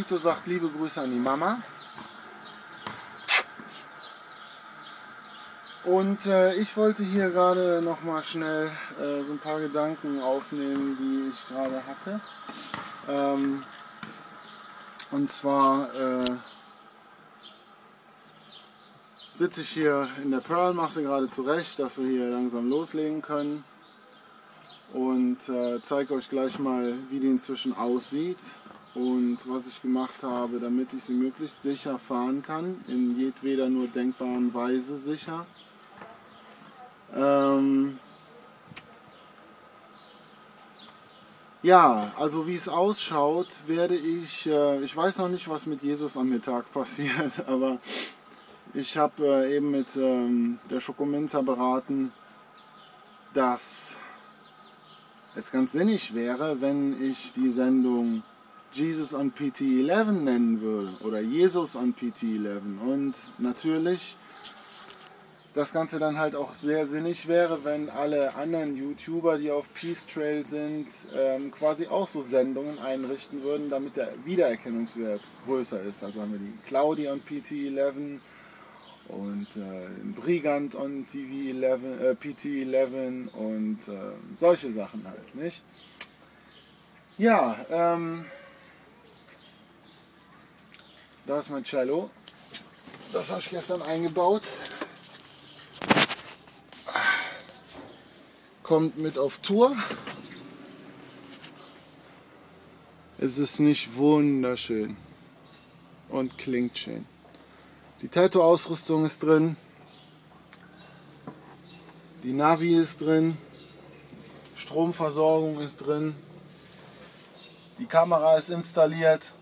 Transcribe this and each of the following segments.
Tito sagt liebe Grüße an die Mama. Und äh, ich wollte hier gerade noch mal schnell äh, so ein paar Gedanken aufnehmen, die ich gerade hatte. Ähm, und zwar äh, sitze ich hier in der Pearl, mache sie gerade zurecht, dass wir hier langsam loslegen können. Und äh, zeige euch gleich mal, wie die inzwischen aussieht und was ich gemacht habe, damit ich sie möglichst sicher fahren kann, in jedweder nur denkbaren Weise sicher. Ähm ja, also wie es ausschaut, werde ich, äh, ich weiß noch nicht, was mit Jesus am Mittag passiert, aber ich habe äh, eben mit ähm, der Schokominza beraten, dass es ganz sinnig wäre, wenn ich die Sendung Jesus on PT11 nennen würde oder Jesus on PT11 und natürlich das Ganze dann halt auch sehr sinnig wäre, wenn alle anderen YouTuber, die auf Peace Trail sind, ähm, quasi auch so Sendungen einrichten würden, damit der Wiedererkennungswert größer ist. Also haben wir die Claudia on PT11 und äh, Brigand on TV11, äh, PT11 und äh, solche Sachen halt, nicht? Ja, ähm, da ist mein Cello. Das habe ich gestern eingebaut. Kommt mit auf Tour. Es ist nicht wunderschön und klingt schön. Die Tattoo-Ausrüstung ist drin. Die Navi ist drin. Stromversorgung ist drin. Die Kamera ist installiert.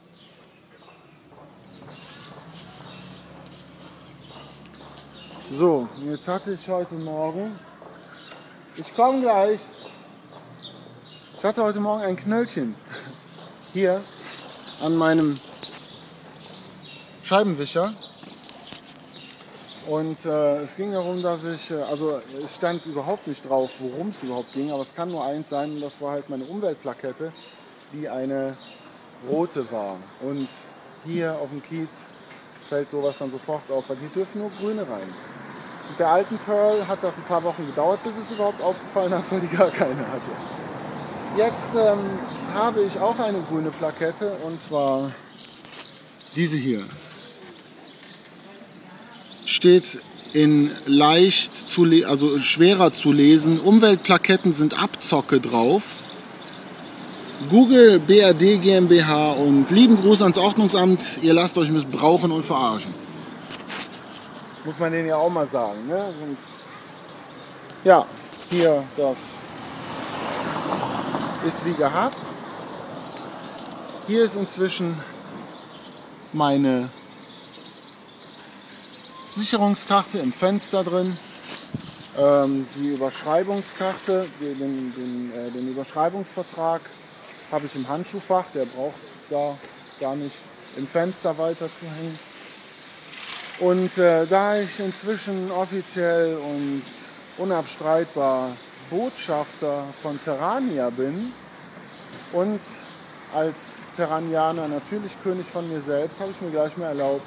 So, jetzt hatte ich heute Morgen, ich komme gleich, ich hatte heute Morgen ein Knöllchen hier an meinem Scheibenwischer. Und äh, es ging darum, dass ich, äh, also es stand überhaupt nicht drauf, worum es überhaupt ging, aber es kann nur eins sein, und das war halt meine Umweltplakette, die eine rote war. Und hier auf dem Kiez fällt sowas dann sofort auf, weil hier dürfen nur grüne rein. Mit der alten Pearl hat das ein paar Wochen gedauert, bis es überhaupt aufgefallen hat, weil die gar keine hatte. Jetzt ähm, habe ich auch eine grüne Plakette und zwar diese hier. Steht in leicht zu also schwerer zu lesen. Umweltplaketten sind Abzocke drauf. Google BRD GmbH und lieben Gruß ans Ordnungsamt, ihr lasst euch missbrauchen und verarschen. Muss man denen ja auch mal sagen. Ne? Sonst ja, hier das ist wie gehabt. Hier ist inzwischen meine Sicherungskarte im Fenster drin. Ähm, die Überschreibungskarte, den, den, äh, den Überschreibungsvertrag habe ich im Handschuhfach. Der braucht da gar nicht im Fenster weiter zu hängen. Und äh, da ich inzwischen offiziell und unabstreitbar Botschafter von Terrania bin und als Terranianer natürlich König von mir selbst, habe ich mir gleich mal erlaubt,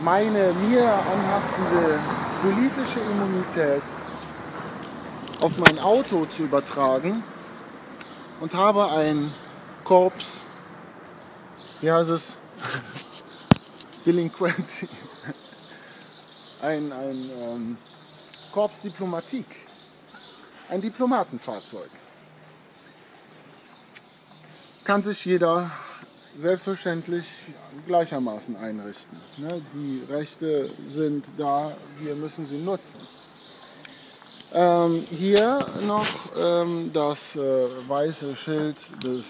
meine mir anhaftende politische Immunität auf mein Auto zu übertragen und habe ein Korps, wie heißt es? Delinquenti. Ein, ein ähm, Korps Diplomatik. Ein Diplomatenfahrzeug. Kann sich jeder selbstverständlich gleichermaßen einrichten. Ne? Die Rechte sind da, wir müssen sie nutzen. Ähm, hier noch ähm, das äh, weiße Schild des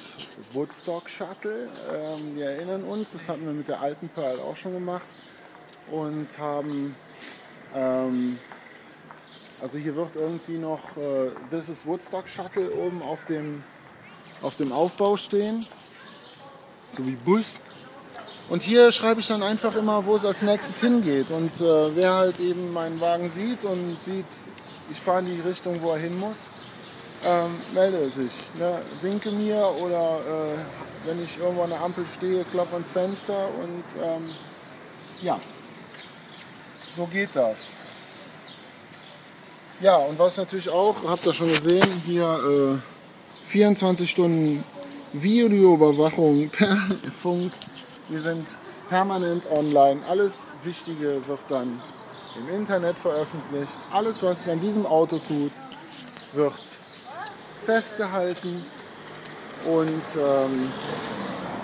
Woodstock Shuttle. Ähm, wir erinnern uns, das hatten wir mit der alten Pearl auch schon gemacht und haben, ähm, also hier wird irgendwie noch äh, This is Woodstock Shuttle oben auf dem, auf dem Aufbau stehen, so wie Bus. Und hier schreibe ich dann einfach immer, wo es als nächstes hingeht. Und äh, wer halt eben meinen Wagen sieht und sieht, ich fahre in die Richtung, wo er hin muss, ähm, melde sich. Ne? Winke mir oder äh, wenn ich irgendwo an der Ampel stehe, klopfe ans Fenster und ähm, ja, so geht das. Ja, und was natürlich auch, habt ihr schon gesehen, hier äh, 24 Stunden Videoüberwachung per Funk. Wir sind permanent online. Alles Wichtige wird dann im Internet veröffentlicht. Alles, was sich an diesem Auto tut, wird festgehalten. Und ähm,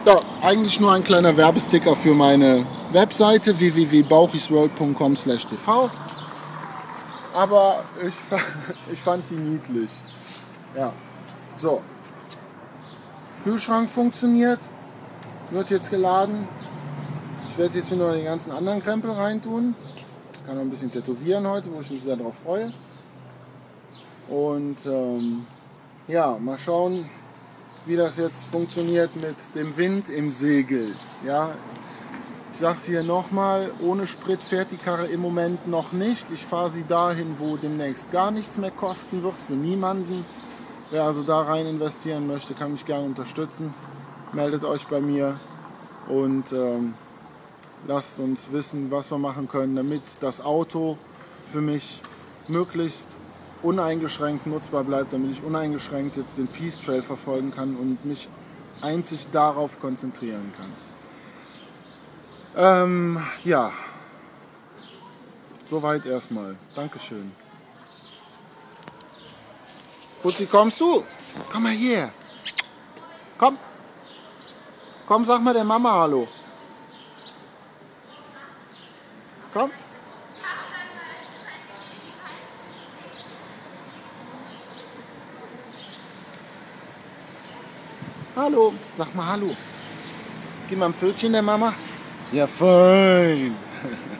ja, eigentlich nur ein kleiner Werbesticker für meine Webseite www.bauchisworld.com/tv. Aber ich, ich fand die niedlich. Ja, so. Kühlschrank funktioniert, wird jetzt geladen. Ich werde jetzt hier nur den ganzen anderen Krempel reintun. Kann noch ein bisschen tätowieren heute, wo ich mich sehr darauf freue. Und ähm, ja, mal schauen, wie das jetzt funktioniert mit dem Wind im Segel. Ja, ich sage es hier nochmal, ohne Sprit fährt die Karre im Moment noch nicht. Ich fahre sie dahin, wo demnächst gar nichts mehr kosten wird, für niemanden. Wer also da rein investieren möchte, kann mich gerne unterstützen. Meldet euch bei mir und ähm, lasst uns wissen, was wir machen können, damit das Auto für mich möglichst uneingeschränkt nutzbar bleibt, damit ich uneingeschränkt jetzt den Peace Trail verfolgen kann und mich einzig darauf konzentrieren kann. Ähm, ja, soweit erstmal. Dankeschön. Putzi, kommst du? Komm mal hier. Komm. Komm, sag mal der Mama Hallo. Komm. Hallo, sag mal Hallo. Gib mal ein Pfötchen der Mama. Ja, fein.